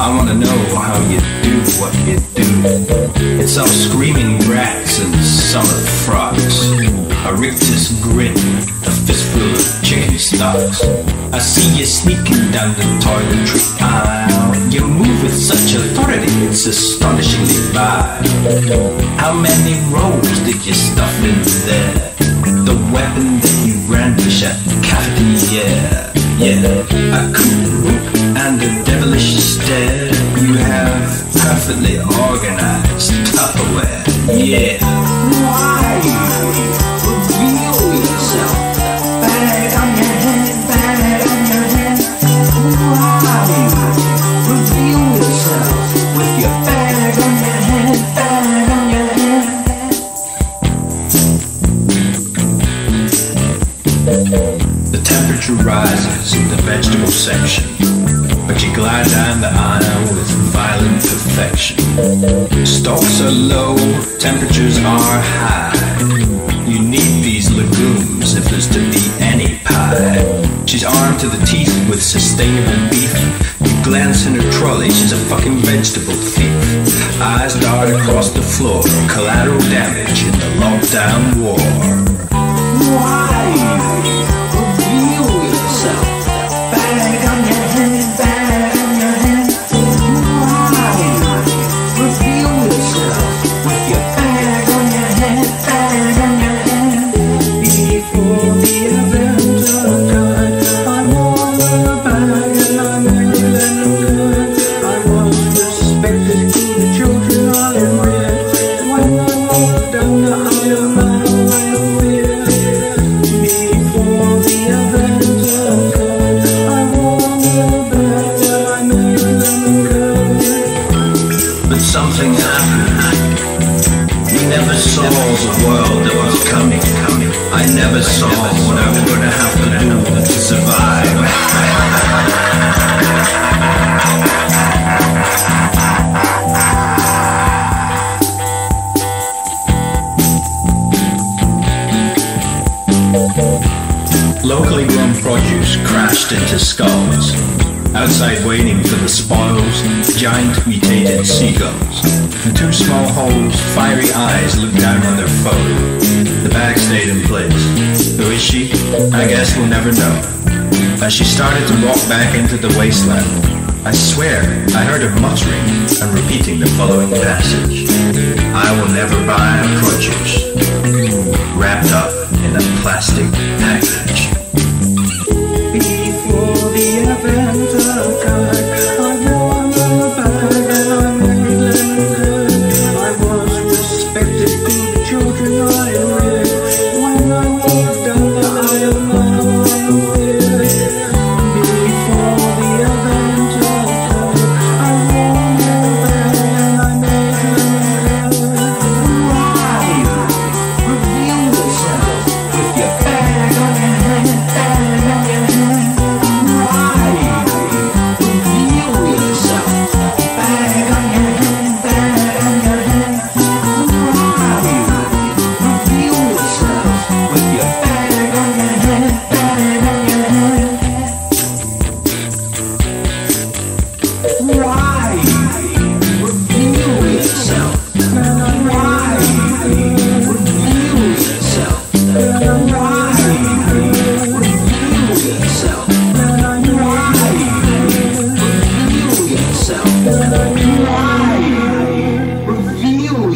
I wanna know how you do what you do. It's all screaming rats and summer frogs. A rictus grin, a fistful of chicken stocks. I see you sneaking down the toiletry aisle. You move with such authority, it's astonishingly vile. How many rolls did you stare. You have perfectly organized Tupperware, yeah. Why? Reveal yourself. Bag on your head, bag on your head. Reveal yourself with your bag on your head, bag on your head. The temperature rises in the vegetable section, but you glide down the aisle with violent perfection. Stocks are low, temperatures are high. You need these legumes if there's to be any pie. She's armed to the teeth with sustainable beef. You glance in her trolley, she's a fucking vegetable thief. Eyes dart across the floor, collateral damage in the lockdown war. I never saw what I was gonna have to do to survive. Locally grown produce crashed into skulls. Outside waiting for the spoils, giant mutated seagulls. In two small holes, fiery eyes looked down on their foe. Bag stayed in place. Who is she? I guess we'll never know. As she started to walk back into the wasteland, I swear I heard her muttering and repeating the following passage. I will never buy produce wrapped up in a plastic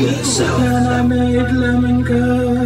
yourself. And I made lemongrass.